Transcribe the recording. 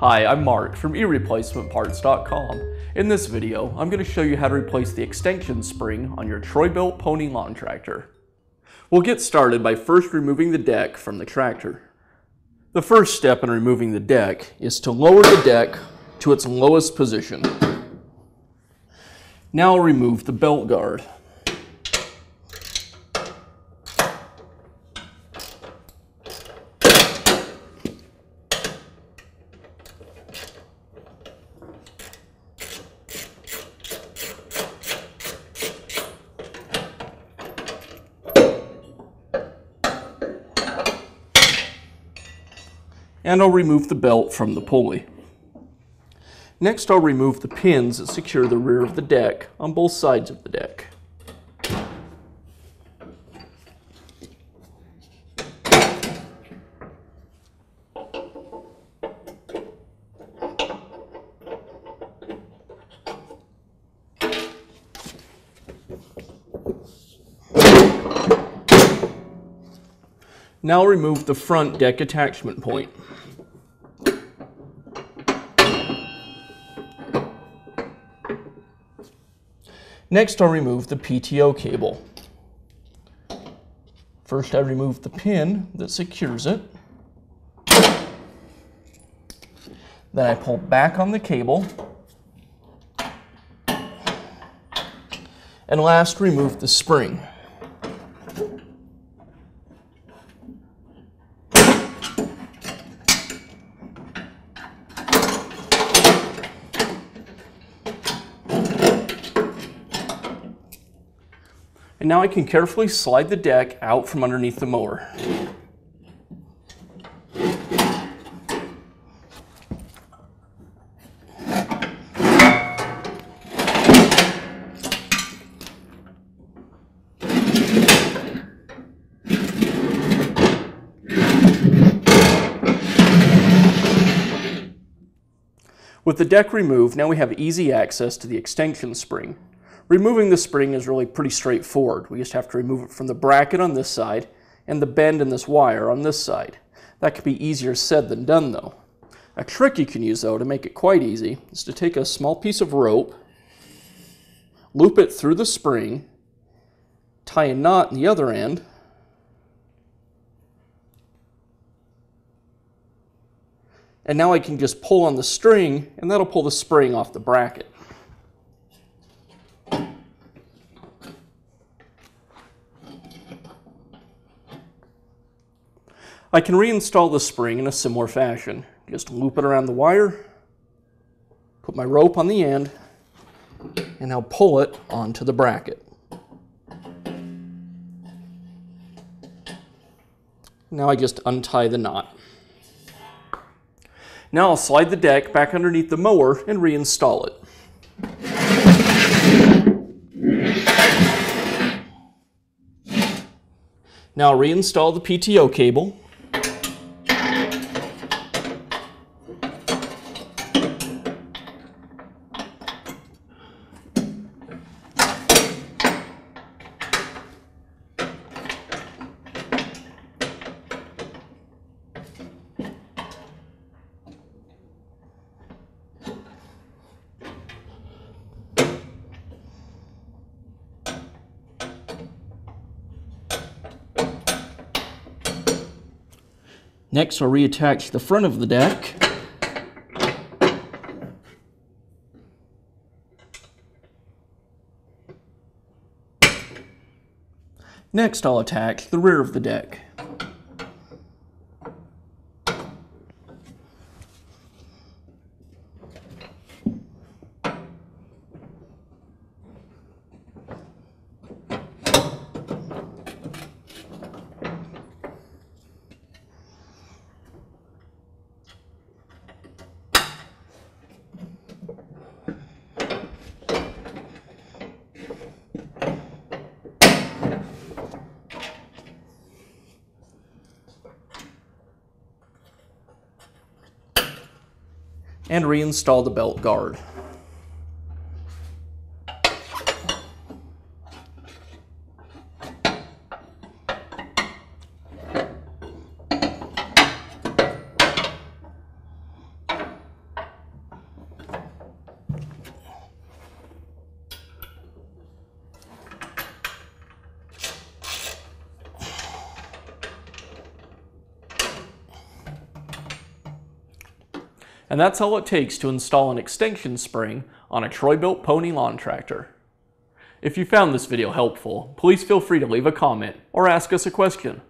Hi, I'm Mark from eReplacementParts.com. In this video, I'm going to show you how to replace the extension spring on your Troy-Bilt Pony lawn tractor. We'll get started by first removing the deck from the tractor. The first step in removing the deck is to lower the deck to its lowest position. Now remove the belt guard. And I'll remove the belt from the pulley. Next I'll remove the pins that secure the rear of the deck on both sides of the deck. Now remove the front deck attachment point. Next, I'll remove the PTO cable. First, I remove the pin that secures it. Then I pull back on the cable. And last, remove the spring. And now I can carefully slide the deck out from underneath the mower. With the deck removed, now we have easy access to the extension spring. Removing the spring is really pretty straightforward. We just have to remove it from the bracket on this side and the bend in this wire on this side. That could be easier said than done though. A trick you can use though to make it quite easy is to take a small piece of rope, loop it through the spring, tie a knot in the other end, and now I can just pull on the string and that'll pull the spring off the bracket. I can reinstall the spring in a similar fashion. Just loop it around the wire, put my rope on the end, and now pull it onto the bracket. Now I just untie the knot. Now I'll slide the deck back underneath the mower and reinstall it. Now I'll reinstall the PTO cable. Next, I'll reattach the front of the deck. Next, I'll attach the rear of the deck. And reinstall the belt guard. And that's all it takes to install an extension spring on a Troy-Bilt pony lawn tractor. If you found this video helpful, please feel free to leave a comment or ask us a question.